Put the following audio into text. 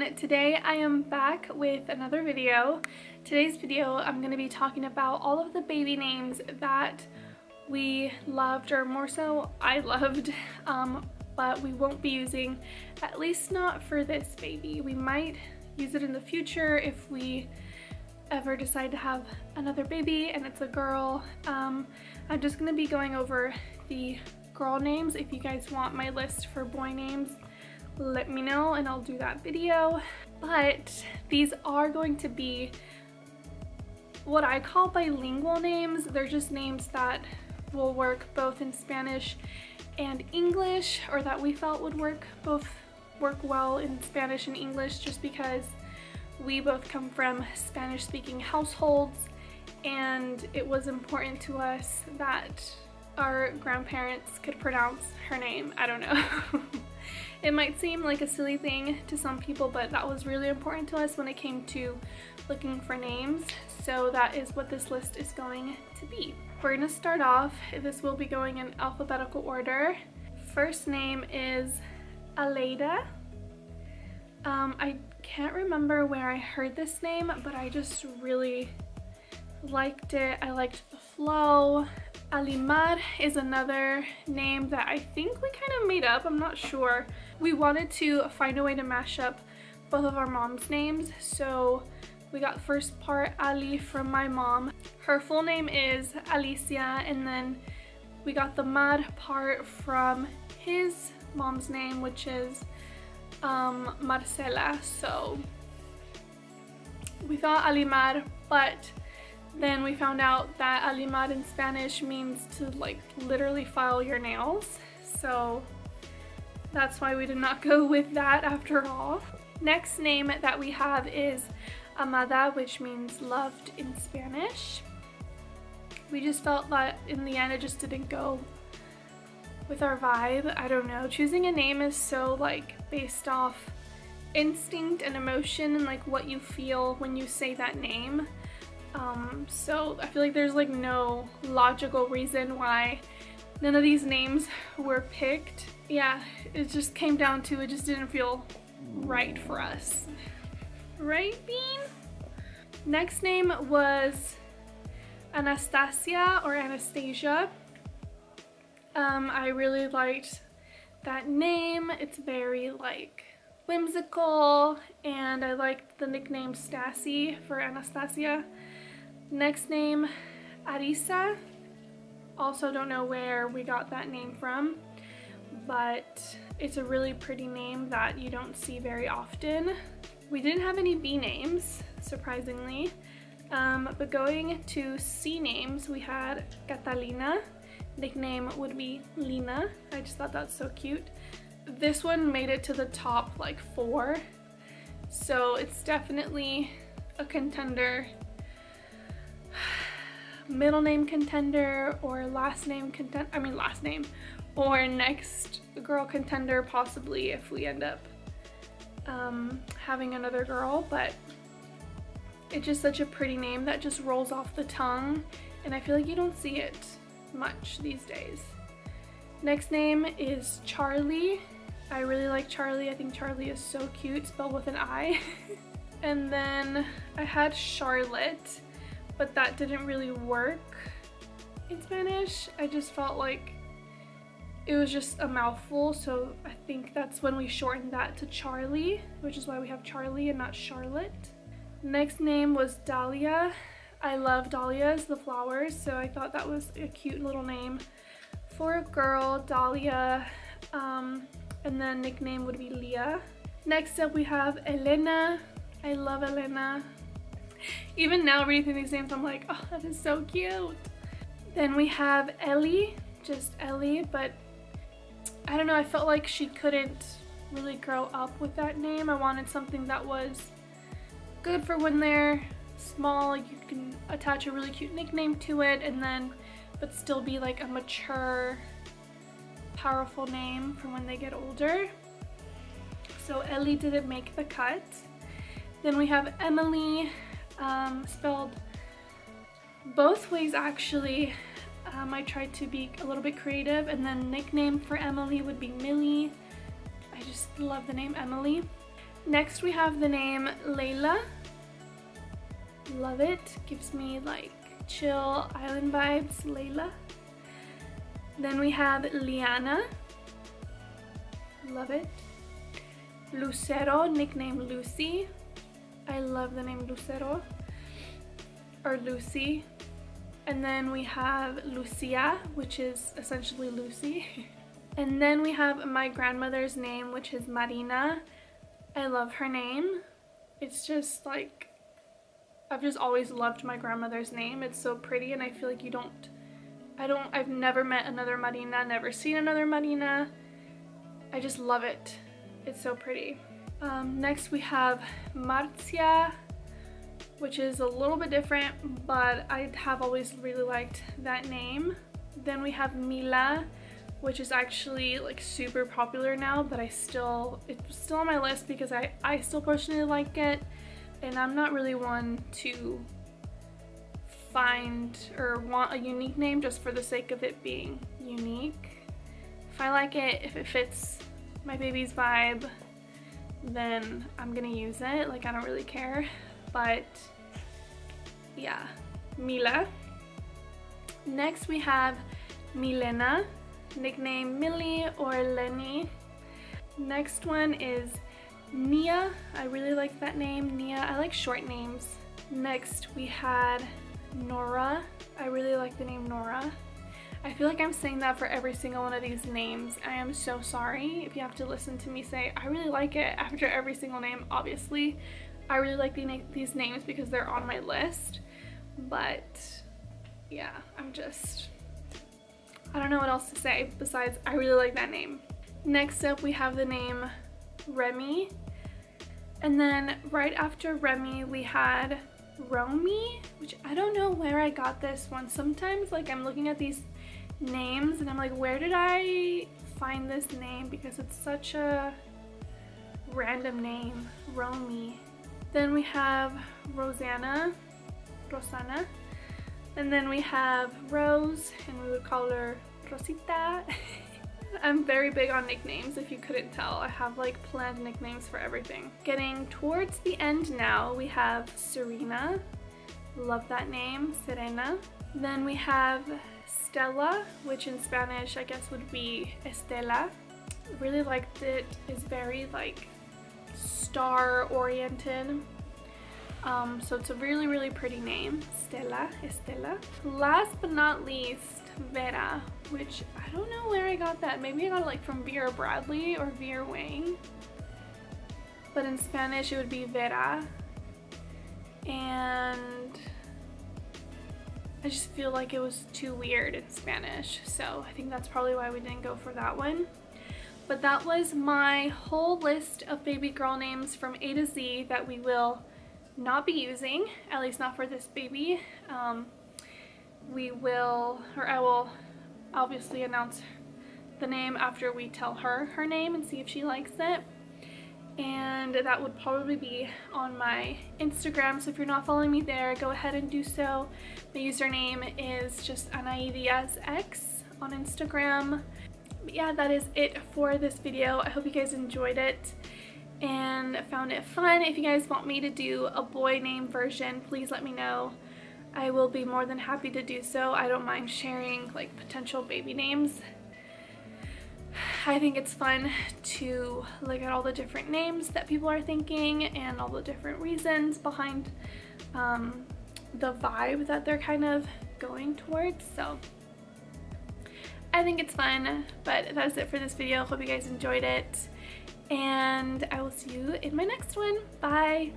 everyone. Today I am back with another video. Today's video I'm going to be talking about all of the baby names that we loved or more so I loved um, but we won't be using at least not for this baby. We might use it in the future if we ever decide to have another baby and it's a girl. Um, I'm just going to be going over the girl names. If you guys want my list for boy names let me know and I'll do that video. But these are going to be what I call bilingual names. They're just names that will work both in Spanish and English or that we felt would work both work well in Spanish and English just because we both come from Spanish speaking households and it was important to us that our grandparents could pronounce her name. I don't know. It might seem like a silly thing to some people, but that was really important to us when it came to looking for names. So that is what this list is going to be. We're gonna start off, this will be going in alphabetical order. First name is Aleida. Um, I can't remember where I heard this name, but I just really liked it. I liked the flow. Alimar is another name that I think we kind of made up, I'm not sure. We wanted to find a way to mash up both of our mom's names, so we got first part Ali from my mom. Her full name is Alicia, and then we got the Mar part from his mom's name, which is um, Marcela, so we thought Alimar, but then we found out that alimar in Spanish means to like literally file your nails. So that's why we did not go with that after all. Next name that we have is Amada, which means loved in Spanish. We just felt that in the end it just didn't go with our vibe. I don't know. Choosing a name is so like based off instinct and emotion and like what you feel when you say that name. Um, so I feel like there's like no logical reason why none of these names were picked. Yeah, it just came down to it just didn't feel right for us. Right, Bean? Next name was Anastasia or Anastasia. Um, I really liked that name. It's very like whimsical and I liked the nickname Stassi for Anastasia. Next name, Arisa. Also don't know where we got that name from, but it's a really pretty name that you don't see very often. We didn't have any B names, surprisingly, um, but going to C names, we had Catalina. Nickname would be Lina. I just thought that's so cute. This one made it to the top like four, so it's definitely a contender middle name contender or last name contender, I mean last name, or next girl contender possibly if we end up um, having another girl, but it's just such a pretty name that just rolls off the tongue and I feel like you don't see it much these days. Next name is Charlie. I really like Charlie. I think Charlie is so cute, spelled with an I. and then I had Charlotte but that didn't really work in Spanish. I just felt like it was just a mouthful, so I think that's when we shortened that to Charlie, which is why we have Charlie and not Charlotte. Next name was Dahlia. I love dahlias, the flowers, so I thought that was a cute little name for a girl, Dahlia, um, and then nickname would be Leah. Next up we have Elena. I love Elena. Even now reading these names, I'm like, oh, that is so cute. Then we have Ellie, just Ellie, but I don't know, I felt like she couldn't really grow up with that name. I wanted something that was good for when they're small, you can attach a really cute nickname to it and then, but still be like a mature, powerful name for when they get older. So Ellie didn't make the cut. Then we have Emily, um, spelled both ways actually. Um, I tried to be a little bit creative and then nickname for Emily would be Millie. I just love the name Emily. Next we have the name Layla. Love it. Gives me like chill island vibes, Layla. Then we have Liana. Love it. Lucero, nickname Lucy. I love the name Lucero. Or Lucy. And then we have Lucia, which is essentially Lucy. and then we have my grandmother's name, which is Marina. I love her name. It's just like, I've just always loved my grandmother's name. It's so pretty and I feel like you don't, I don't, I've never met another Marina, never seen another Marina. I just love it. It's so pretty. Um, next we have Marzia, which is a little bit different, but I have always really liked that name. Then we have Mila, which is actually like super popular now, but I still, it's still on my list because I, I still personally like it, and I'm not really one to find or want a unique name just for the sake of it being unique. If I like it, if it fits my baby's vibe, then I'm gonna use it. Like, I don't really care but yeah, Mila. Next we have Milena, nickname Millie or Lenny. Next one is Nia. I really like that name, Nia. I like short names. Next we had Nora. I really like the name Nora. I feel like I'm saying that for every single one of these names. I am so sorry if you have to listen to me say I really like it after every single name, obviously. I really like the these names because they're on my list. But yeah, I'm just, I don't know what else to say besides I really like that name. Next up we have the name Remy. And then right after Remy we had Romy, which I don't know where I got this one. Sometimes like I'm looking at these names and I'm like, where did I find this name? Because it's such a random name, Romy. Then we have Rosanna, Rosanna. And then we have Rose, and we would call her Rosita. I'm very big on nicknames, if you couldn't tell. I have like planned nicknames for everything. Getting towards the end now, we have Serena. Love that name, Serena. Then we have Stella, which in Spanish I guess would be Estela. Really liked it. It's very like star oriented. Um, so it's a really, really pretty name, Stella, Estela. Last but not least, Vera, which I don't know where I got that. Maybe I got it like from Vera Bradley or Vera Wang. But in Spanish it would be Vera. And I just feel like it was too weird in Spanish. So I think that's probably why we didn't go for that one. But that was my whole list of baby girl names from A to Z that we will not be using, at least not for this baby. Um, we will, or I will obviously announce the name after we tell her her name and see if she likes it. And that would probably be on my Instagram, so if you're not following me there, go ahead and do so. The username is just AnahiDiazX on Instagram. But yeah, that is it for this video. I hope you guys enjoyed it and found it fun. If you guys want me to do a boy name version, please let me know. I will be more than happy to do so. I don't mind sharing like potential baby names. I think it's fun to look at all the different names that people are thinking and all the different reasons behind um, the vibe that they're kind of going towards. So I think it's fun, but that's it for this video. Hope you guys enjoyed it, and I will see you in my next one. Bye!